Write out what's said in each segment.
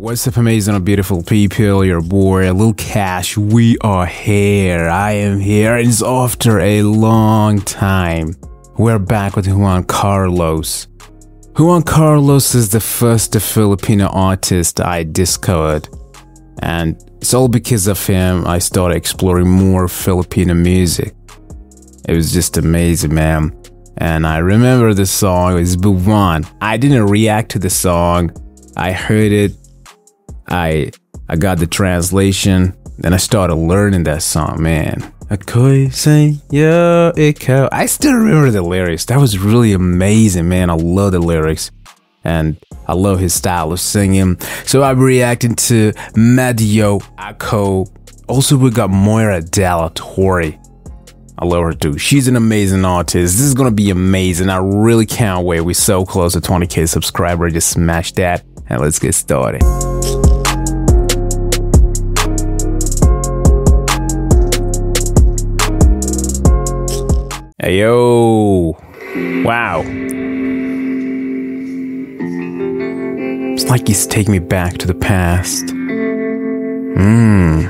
What's up, amazing and beautiful people? Your boy, Lil Kash. We are here. I am here. It's after a long time. We're back with Juan Karlos. Juan Karlos is the first Filipino artist I discovered. And it's all because of him I started exploring more Filipino music. It was just amazing, man. And I remember the song was Buwan. I didn't react to the song. I heard it. I I got the translation. and I started learning that song, man. Akoy say yo ikaw. I still remember the lyrics. That was really amazing, man. I love the lyrics. And I love his style of singing. So I'm reacting to Medyo Ako. Also, we got Moira Dela Torre. I love her too. She's an amazing artist. This is gonna be amazing. I really can't wait. We're so close to 20k subscriber. Just smash that and let's get started. Hey yo! Wow. It's like he's taking me back to the past. Mmm.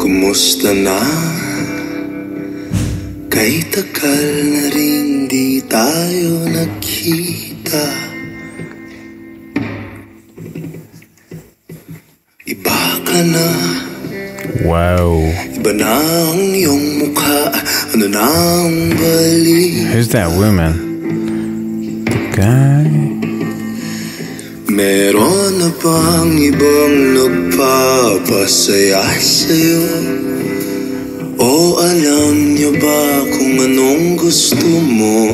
Kumusta na? Kay tagal na rin di tayo nakita Iba ka na, Wow. Who's that woman? The guy? Meron na bang ibang nagpapasaya sa'yo? O alam niyo ba kung anong gusto mo?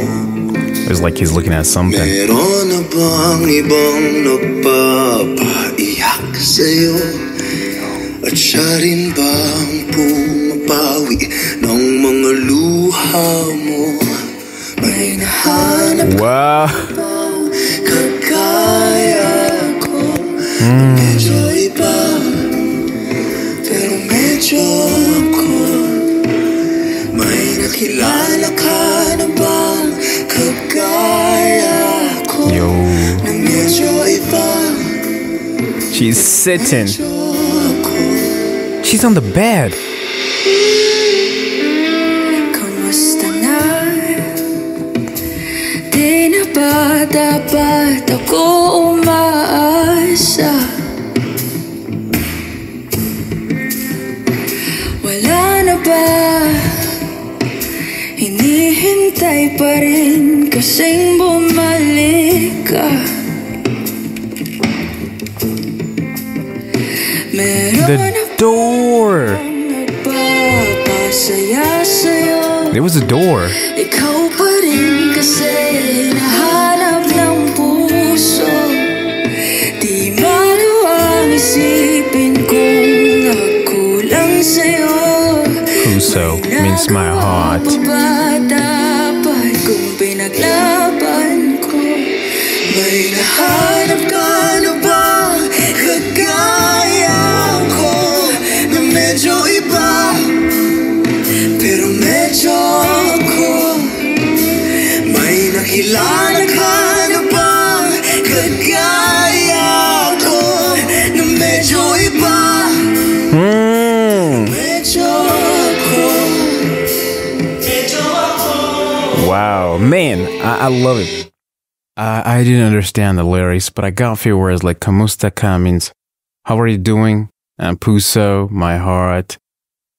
It's like he's looking at something. Meron na bang ibang nagpapaiyak sa'yo? At siya rin bang pumapawi ng mga luha mo? May nahanap Wow. kagaya ko? Hmm. Medyo iba, pero medyo ako May nakilala ka na bang kagaya ko? Yo. Na medyo iba, She's sitting. She's on the bed. Kamusta na? Di na ba dapat ako umaasa? Wala na ba? Hinihintay pa rin kasing bumalik ka Meron The door. There was a door. Ikaw means my kasi I, I love it. I, I didn't understand the lyrics, but I got a few words like "kamusta ka" means "How are you doing?" and "puso," my heart.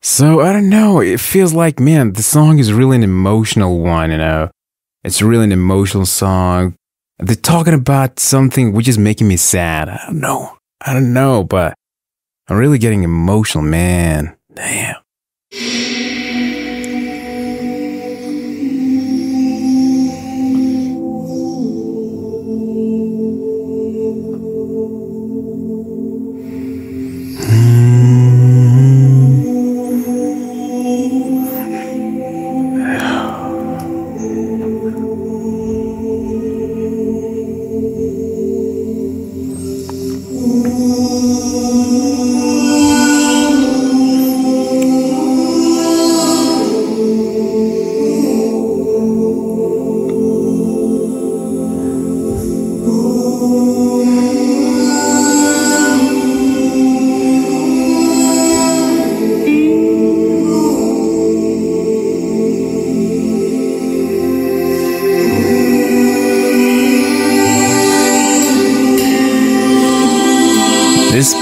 So I don't know. It feels like, man, the song is really an emotional one. You know, it's really an emotional song. They're talking about something which is making me sad. I don't know. I don't know, but I'm really getting emotional, man. Damn.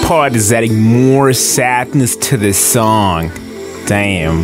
Part is adding more sadness to this song. Damn.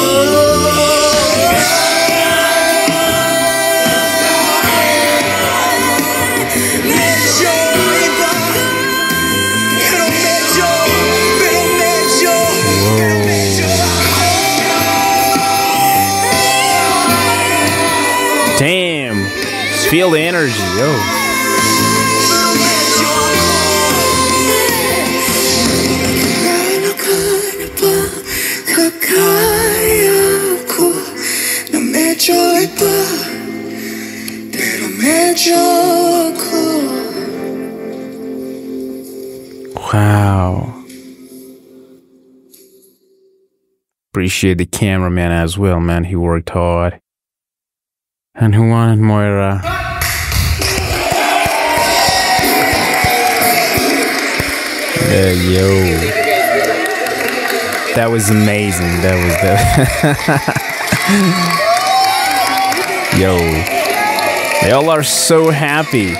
Feel the energy, yo. Wow. Appreciate the cameraman as well, man. He worked hard. And who wanted Moira? Yo. That was amazing. That was the. yo. They all are so happy.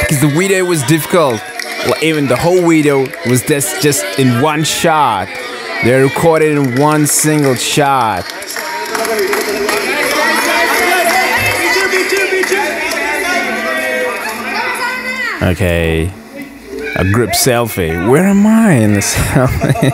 Because the video was difficult. Well, even the whole video was just just in one shot. They recorded in one single shot. Okay. A group selfie. Where am I in the selfie?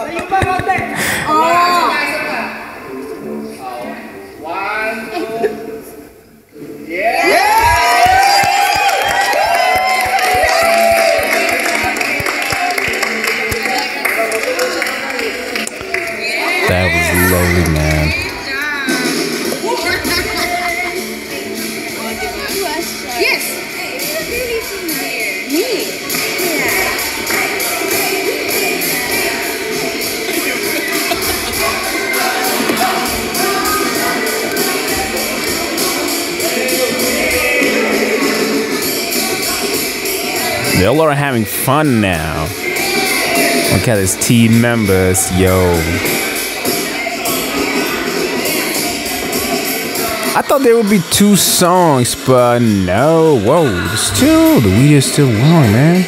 They all are having fun now. Look at his team members, yo. I thought there would be two songs, but no. Whoa, still the weed is still long, man.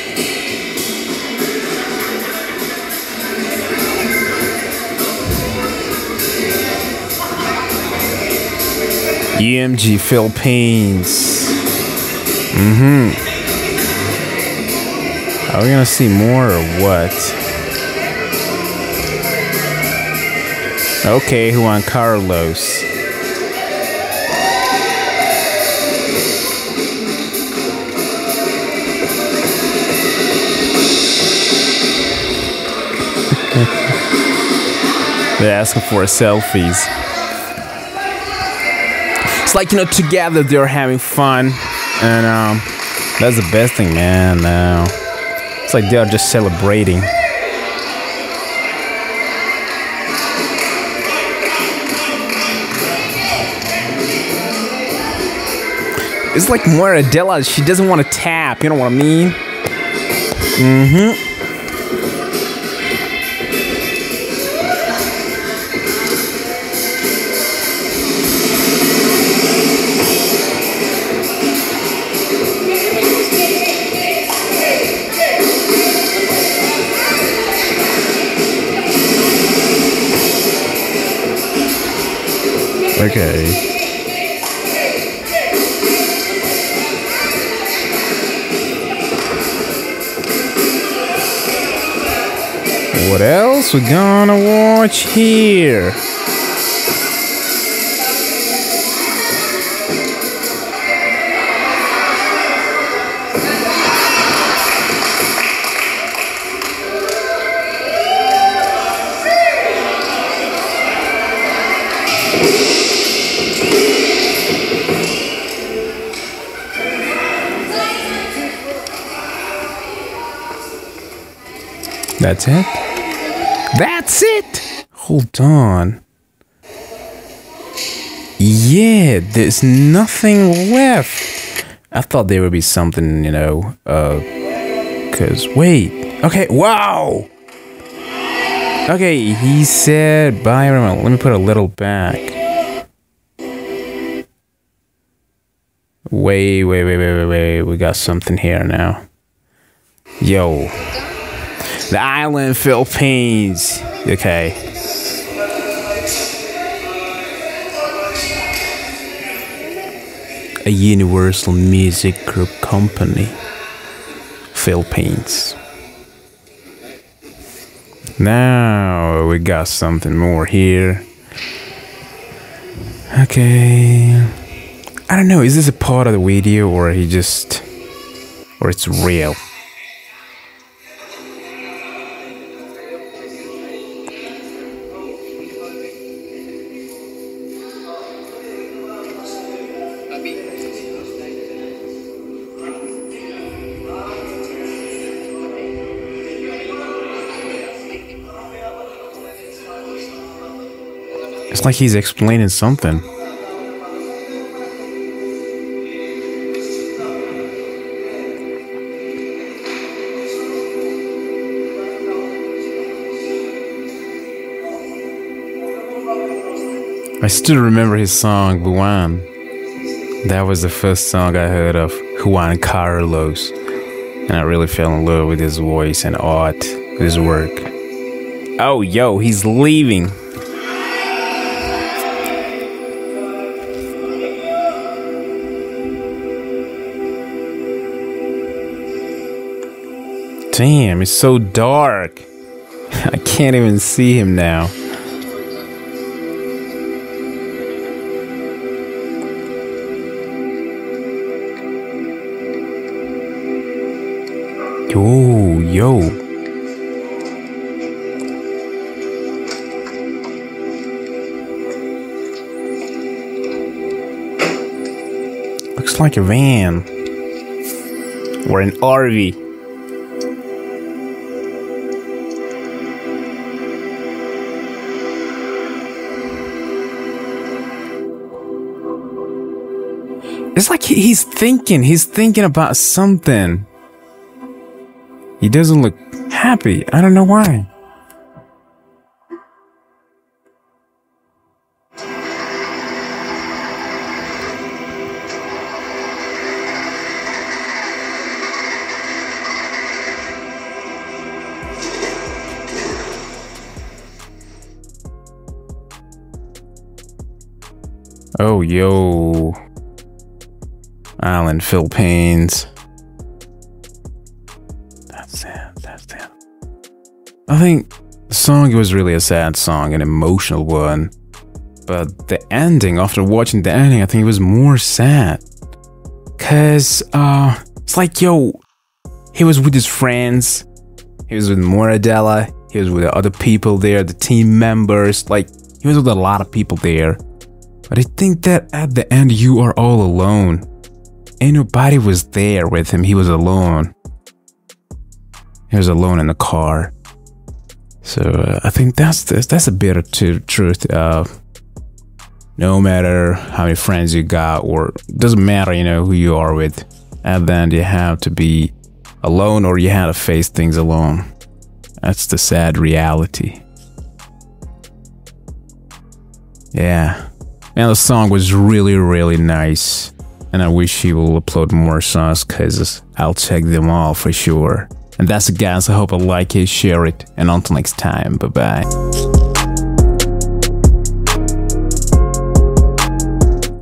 EMG Philippines. Mm-hmm. Are we gonna see more or what? Okay, Juan Karlos. They're asking for selfies. It's like you know, together they're having fun, and um, that's the best thing, man. Now it's like they're just celebrating. It's like Moira Dela. She doesn't want to tap. You know what I mean? Mm-hmm. Okay. What else we gonna watch here? That's it? That's it! Hold on. Yeah, there's nothing left. I thought there would be something, you know, uh, cause wait. Okay, wow! Okay, he said bye everyone. Let me put a little back. Wait, wait, wait, wait, wait, wait. We got something here now. Yo. The island Philippines. Okay. A universal music group company. Philippines. Now we got something more here. Okay. I don't know, is this a part of the video or he just or it's real? It's like he's explaining something. I still remember his song Buwan. That was the first song I heard of Juan Karlos. And I really fell in love with his voice and art, his work. Oh, yo, he's leaving. Damn, it's so dark. I can't even see him now. Yo, yo. Looks like a van. Or an RV. It's like he's thinking, he's thinking about something. He doesn't look happy. I don't know why. Oh, yo. Island, Philippines. That's it. That's it. I think the song was really a sad song, an emotional one. But the ending, after watching the ending, I think it was more sad. Cause uh it's like yo, he was with his friends, he was with Moira Dela, he was with the other people there, the team members, like he was with a lot of people there. But I think that at the end you are all alone. Ain't nobody was there with him, he was alone. He was alone in the car. So uh, I think that's that's, a bit of t- truth. Uh, no matter how many friends you got, or doesn't matter, you know who you are with. At the end, you have to be alone, or you have to face things alone. That's the sad reality. Yeah, and the song was really really nice, and I wish he will upload more songs because I'll check them all for sure. And that's it, guys. I hope you like it, share it, and until next time, bye bye.